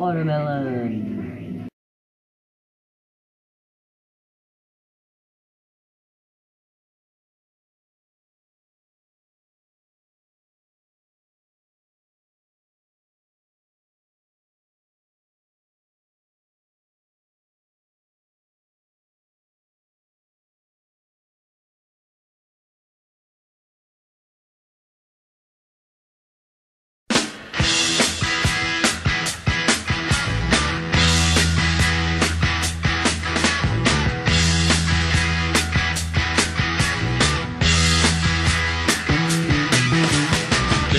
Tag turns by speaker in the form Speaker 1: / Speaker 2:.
Speaker 1: Watermelon.